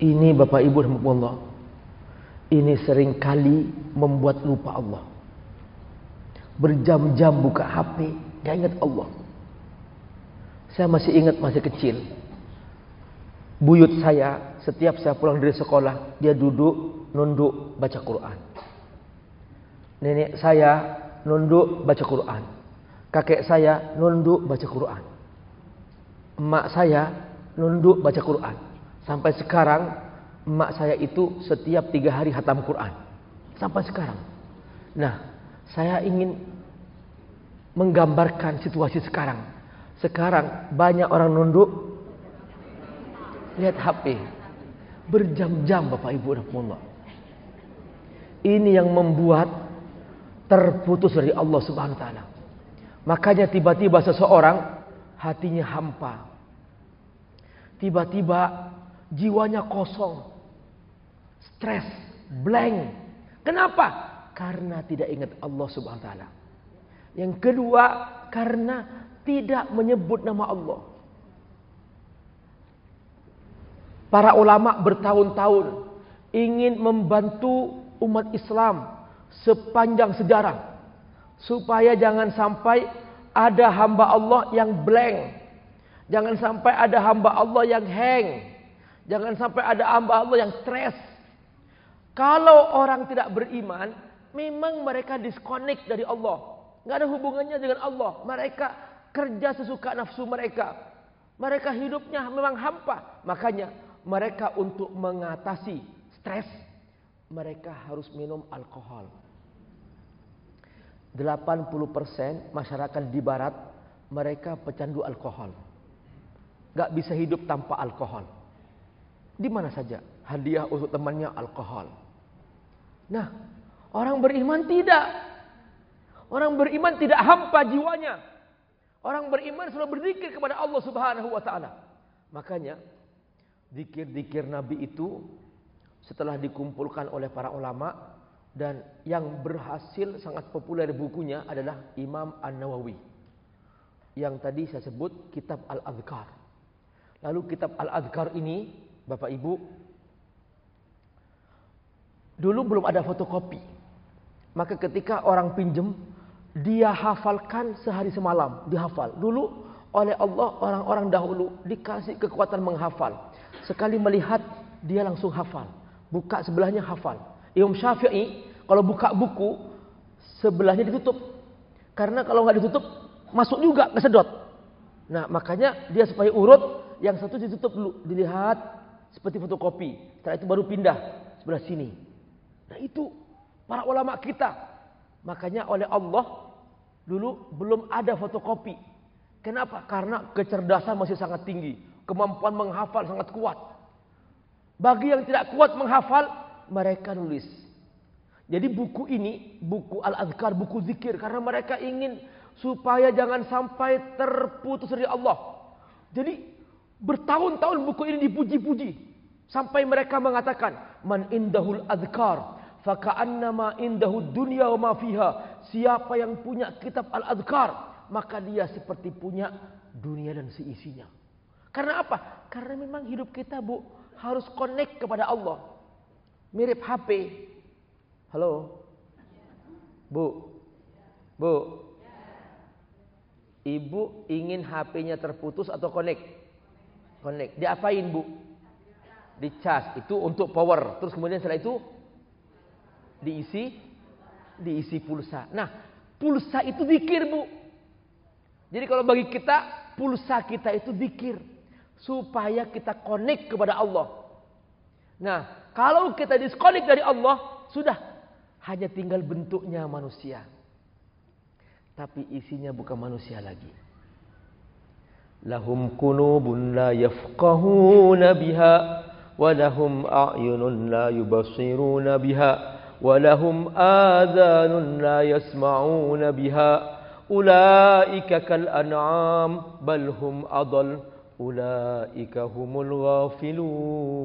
Ini Bapak Ibu rahmatullah. Ini sering kali membuat lupa Allah. Berjam-jam buka HP, gak ingat Allah. Saya masih ingat masih kecil. Buyut saya, setiap saya pulang dari sekolah, dia duduk, nunduk, baca Quran. Nenek saya nunduk, baca Quran. Kakek saya nunduk, baca Quran. Emak saya nunduk, baca Quran. Sampai sekarang, emak saya itu setiap tiga hari hatam Quran. Sampai sekarang. Nah, saya ingin menggambarkan situasi sekarang. Sekarang banyak orang nunduk, lihat HP. Berjam-jam Bapak Ibu rahmatullah. Ini yang membuat terputus dari Allah Subhanahu taala. Makanya tiba-tiba seseorang hatinya hampa. Tiba-tiba jiwanya kosong. Stres, blank. Kenapa? Karena tidak ingat Allah Subhanahu wa taala. Yang kedua, karena tidak menyebut nama Allah. Para ulama bertahun-tahun ingin membantu umat Islam sepanjang sejarah supaya jangan sampai ada hamba Allah yang blank. Jangan sampai ada hamba Allah yang hang. Jangan sampai ada hamba Allah yang stres. Kalau orang tidak beriman, memang mereka disconnect dari Allah. Nggak ada hubungannya dengan Allah. Mereka kerja sesuka nafsu mereka. Mereka hidupnya memang hampa. Makanya mereka untuk mengatasi stres, mereka harus minum alkohol. 80% masyarakat di barat mereka pecandu alkohol. Gak bisa hidup tanpa alkohol. Di mana saja hadiah untuk temannya alkohol. Nah, orang beriman tidak. Orang beriman tidak hampa jiwanya. Orang beriman selalu berzikir kepada Allah Subhanahu wa taala. Makanya Dikir-dikir Nabi itu setelah dikumpulkan oleh para ulama dan yang berhasil sangat populer bukunya adalah Imam An-Nawawi. Yang tadi saya sebut kitab Al-Adhkar. Lalu kitab Al-Adhkar ini, Bapak Ibu, dulu belum ada fotokopi. Maka ketika orang pinjem, dia hafalkan sehari semalam, dihafal. Dulu oleh Allah orang-orang dahulu dikasih kekuatan menghafal. Sekali melihat dia langsung hafal. Buka sebelahnya hafal. Imam Syafi'i kalau buka buku sebelahnya ditutup. Karena kalau nggak ditutup masuk juga kesedot. Nah makanya dia supaya urut yang satu ditutup dulu. Dilihat seperti fotokopi. Setelah itu baru pindah sebelah sini. Nah itu para ulama kita. Makanya oleh Allah dulu belum ada fotokopi. Kenapa? Karena kecerdasan masih sangat tinggi. Kemampuan menghafal sangat kuat. Bagi yang tidak kuat menghafal, mereka nulis. Jadi buku ini, buku Al-Azkar, buku zikir. Karena mereka ingin supaya jangan sampai terputus dari Allah. Jadi bertahun-tahun buku ini dipuji-puji. Sampai mereka mengatakan, Man indahul azkar, faka'annama indahul dunya wa fiha. Siapa yang punya kitab Al-Azkar, maka dia seperti punya dunia dan seisinya. Karena apa? Karena memang hidup kita bu harus connect kepada Allah. Mirip HP. Halo. Bu. Bu. Ibu ingin HP-nya terputus atau connect? Connect. Diapain bu? Dicas. Itu untuk power. Terus kemudian setelah itu diisi diisi pulsa. Nah, pulsa itu dikir bu. Jadi kalau bagi kita pulsa kita itu dikir supaya kita connect kepada Allah. Nah, kalau kita disconnect dari Allah, sudah hanya tinggal bentuknya manusia. Tapi isinya bukan manusia lagi. لهم قلوب لا يفقهون بها ولهم أعين لا يبصرون بها ولهم آذان لا يسمعون بها أولئك كالأنعام بل هم أضل أولئك هم الغافلون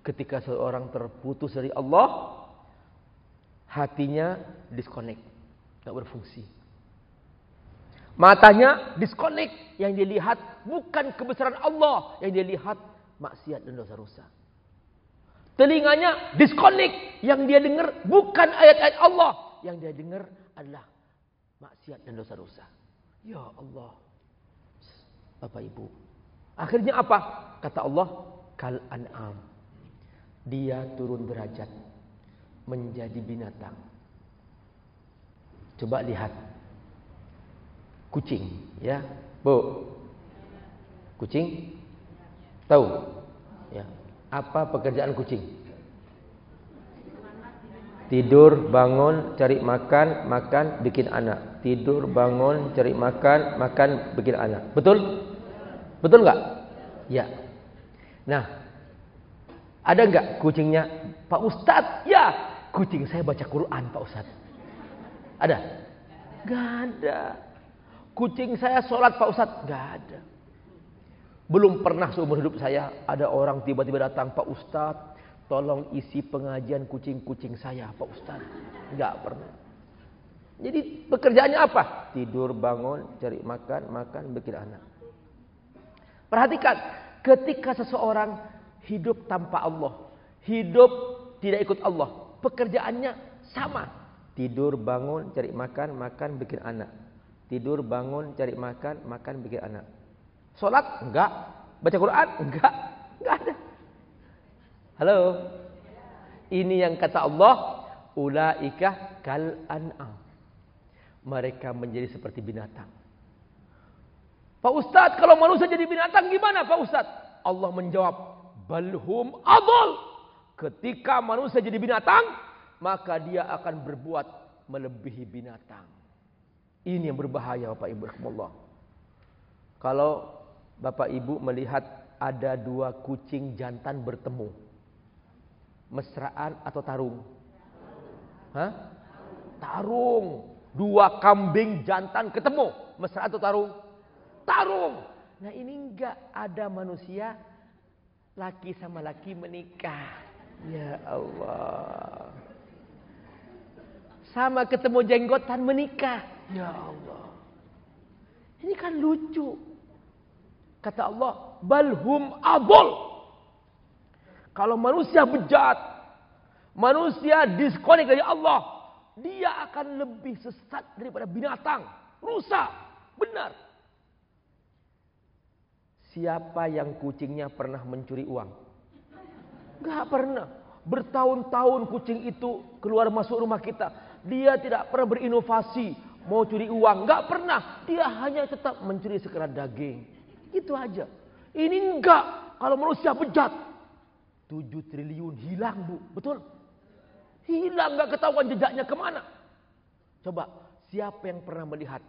ketika seorang terputus dari Allah hatinya disconnect, tidak berfungsi. Matanya disconnect, yang dilihat bukan kebesaran Allah, yang dilihat maksiat dan dosa-dosa. Telinganya disconnect. Yang dia dengar bukan ayat-ayat Allah. Yang dia dengar adalah maksiat dan dosa-dosa. Ya Allah. Bapak Ibu. Akhirnya apa? Kata Allah, kal an'am. Dia turun derajat menjadi binatang. Coba lihat. Kucing, ya. Bu. Kucing? Tahu? Ya. Apa pekerjaan kucing? Tidur, bangun, cari makan, makan, bikin anak. Tidur, bangun, cari makan, makan, bikin anak. Betul? Betul nggak? Ya. Nah, ada nggak kucingnya? Pak Ustadz, ya. Kucing saya baca Quran, Pak Ustadz. Ada? Gak ada. Kucing saya sholat, Pak Ustadz. Gak ada. Belum pernah seumur hidup saya ada orang tiba-tiba datang, Pak Ustadz, Tolong isi pengajian kucing-kucing saya Pak Ustaz. Enggak pernah. Jadi pekerjaannya apa? Tidur, bangun, cari makan, makan, bikin anak. Perhatikan, ketika seseorang hidup tanpa Allah, hidup tidak ikut Allah, pekerjaannya sama. Tidur, bangun, cari makan, makan, bikin anak. Tidur, bangun, cari makan, makan, bikin anak. Sholat? Enggak. Baca Quran? Enggak. Enggak ada. Halo? Ini yang kata Allah, ulaika kal an'am. Mereka menjadi seperti binatang. Pak Ustadz, kalau manusia jadi binatang gimana Pak Ustadz? Allah menjawab, balhum adol. Ketika manusia jadi binatang, maka dia akan berbuat melebihi binatang. Ini yang berbahaya Bapak Ibu Allah. Kalau Bapak Ibu melihat ada dua kucing jantan bertemu mesraan atau tarung? Hah? Tarung. Dua kambing jantan ketemu, mesra atau tarung? Tarung. Nah ini enggak ada manusia laki sama laki menikah. Ya Allah. Sama ketemu jenggotan menikah. Ya Allah. Ini kan lucu. Kata Allah, balhum abul. Kalau manusia bejat, manusia diskonik dari Allah, dia akan lebih sesat daripada binatang, rusak, benar. Siapa yang kucingnya pernah mencuri uang? Gak pernah. Bertahun-tahun kucing itu keluar masuk rumah kita. Dia tidak pernah berinovasi. Mau curi uang. Gak pernah. Dia hanya tetap mencuri sekedar daging. Itu aja. Ini enggak. Kalau manusia bejat. 7 triliun hilang bu, betul? Hilang gak ketahuan jejaknya ke mana. Coba siapa yang pernah melihat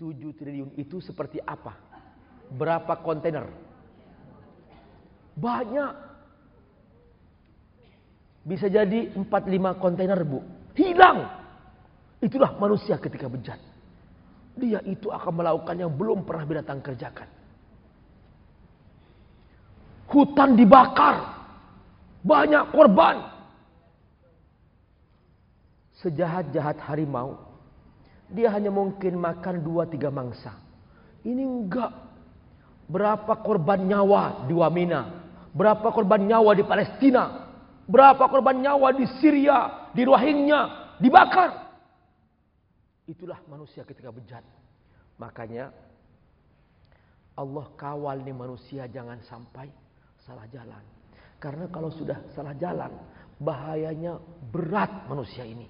7 triliun itu seperti apa? Berapa kontainer? Banyak. Bisa jadi 4-5 kontainer bu. Hilang. Itulah manusia ketika bejat. Dia itu akan melakukan yang belum pernah binatang kerjakan. Hutan dibakar. Banyak korban. Sejahat-jahat harimau. Dia hanya mungkin makan dua tiga mangsa. Ini enggak. Berapa korban nyawa di Wamina. Berapa korban nyawa di Palestina. Berapa korban nyawa di Syria. Di Rohingya. Dibakar. Itulah manusia ketika bejat. Makanya Allah kawal nih manusia jangan sampai salah jalan. Karena kalau sudah salah jalan, bahayanya berat manusia ini.